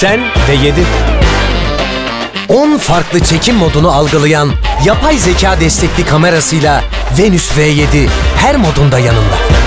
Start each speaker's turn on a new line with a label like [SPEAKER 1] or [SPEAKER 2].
[SPEAKER 1] Sen ve 7. 10 farklı çekim modunu algılayan yapay zeka destekli kamerasıyla Venüs V7 her modunda yanında.